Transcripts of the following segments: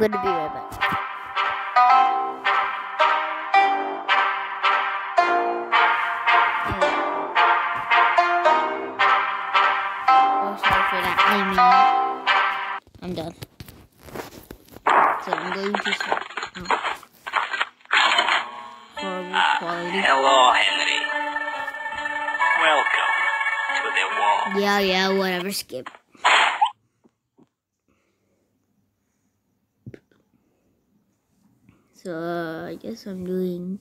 I'm gonna be right back. Oh, sorry for that. I mean, I'm done. So I'm going to start. Oh. Horrible quality. Hello, Henry. Welcome to the wall. Yeah, yeah, whatever. Skip. So I guess I'm doing.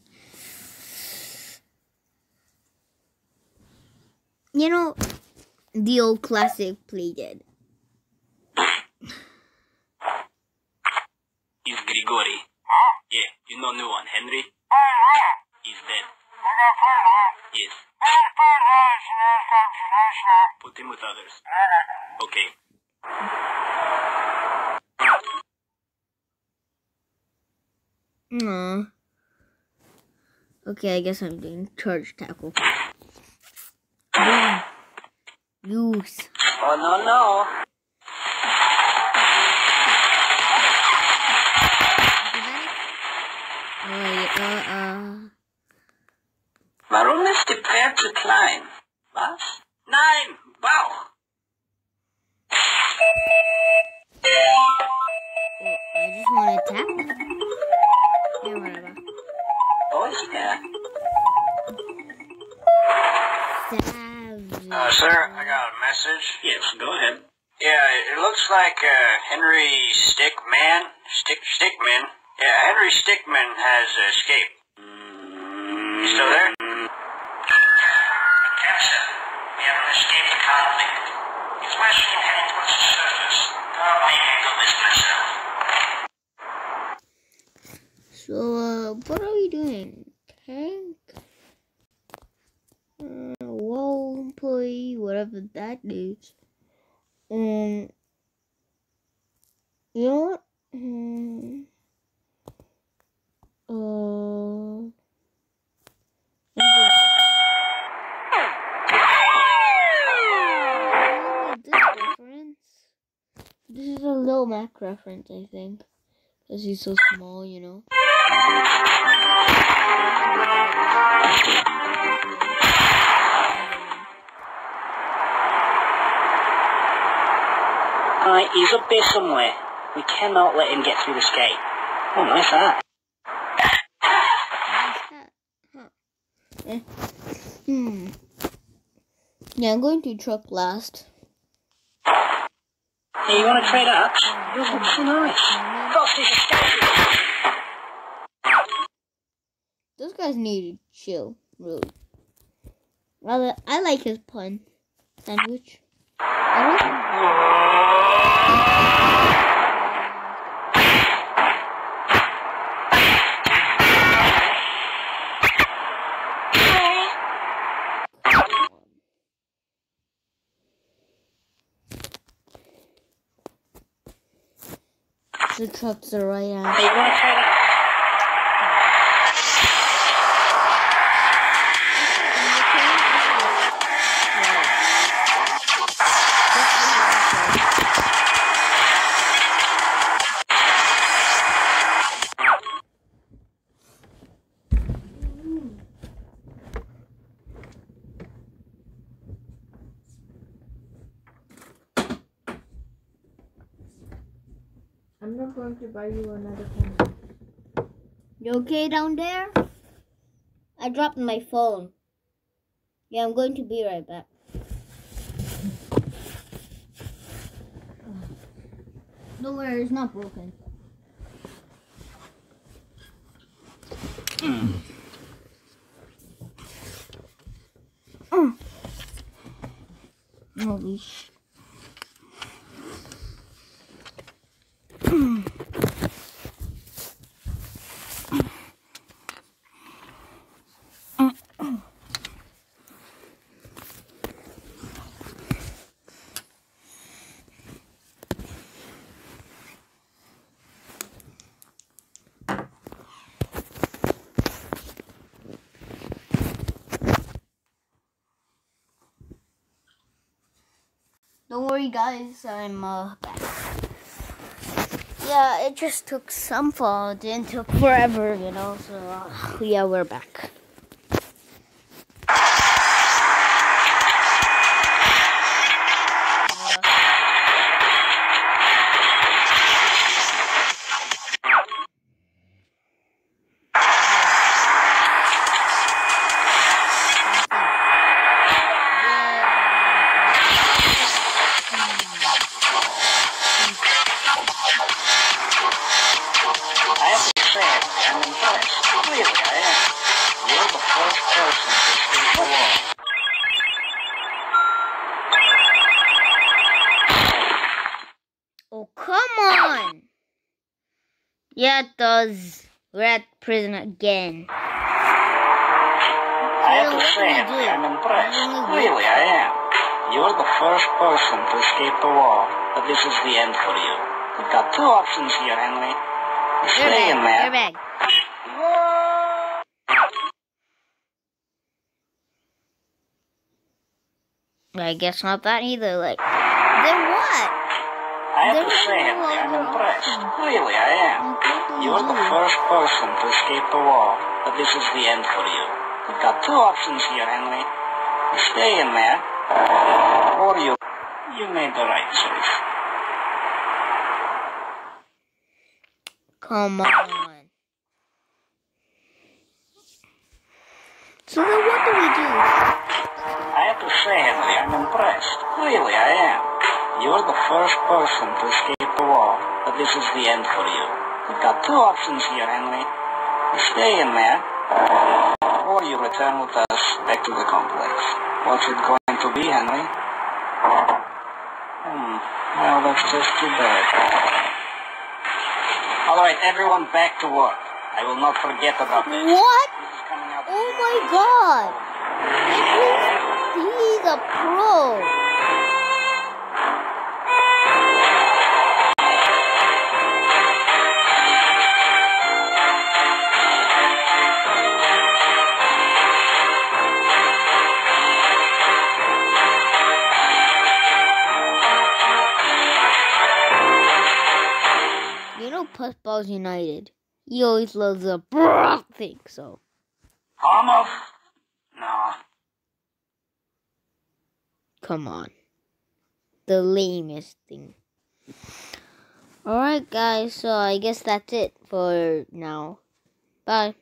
You know, the old classic play dead. Is Grigori. Yeah, you know new one, Henry? He's dead. Yes. Put him with others. Okay. Aw. Okay, I guess I'm doing charge tackle. Use. Oh, no, no. Oh, yeah, uh, uh. Warum ist die Pferd zu klein? Was? Nein, Bauch. Oh, I just want to attack. Yeah, whatever. Wo ist. Uh, sir, I got a message. Yes, go ahead. Yeah, it looks like uh, Henry Stickmin, Stick Stickmin. Yeah, Henry Stickmin has escaped. You still there? Attention, we have an escaped convict. He's rushing heading towards the surface. Don't make me do this myself. So, uh, what are we doing? Tank? Uh, wall whatever that is. Um, you know what? Hmm. Uh, this. Is a Lil Mac reference, I think. Because he's so small, you know. Alright, he's up there somewhere. We cannot let him get through this gate. Oh, nice hat. Nice. Huh. Eh. Hmm. Yeah, I'm going to truck last. Hey, you want to trade ups? Yours looks so nice. Escaping. Those guys need to chill, really. Rather, I like his pun. Sandwich. The trucks are right out. I'm not going to buy you another phone. You okay down there? I dropped my phone. Yeah, I'm going to be right back. Don't worry, it's not broken. Mm. Holy Don't worry, guys. I'm uh, back. yeah, it just took some fall. It didn't took forever, you know. So uh, yeah, we're back. Yeah, it does. We're at prison again. I have to what say, can we? I'm impressed. Really, I am. You're the first person to escape the wall, but this is the end for you. You've got two options here, Henry. You stay in there. airbag. I guess not that either. Like, then what? I have to say, Henry, I'm impressed. Really, I am. What can we You're the first person to escape the wall, but this is the end for you. You've got two options here, Henry. You stay in there, or you... You made the right choice. Come on. So then what do we do? I have to say, Henry, I'm impressed. Really, I am. You're the first person to escape the wall, but this is the end for you. You've got two options here, Henry. You stay in there, or you return with us back to the complex. What's it going to be, Henry? Hmm, well, that's just too bad. All right, everyone back to work. I will not forget about this. What? This is coming out. Oh my god! Is, he's a pro! United. He always loves a brrrr thing, so. Almost. No. Come on. The lamest thing. Alright, guys, so I guess that's it for now. Bye.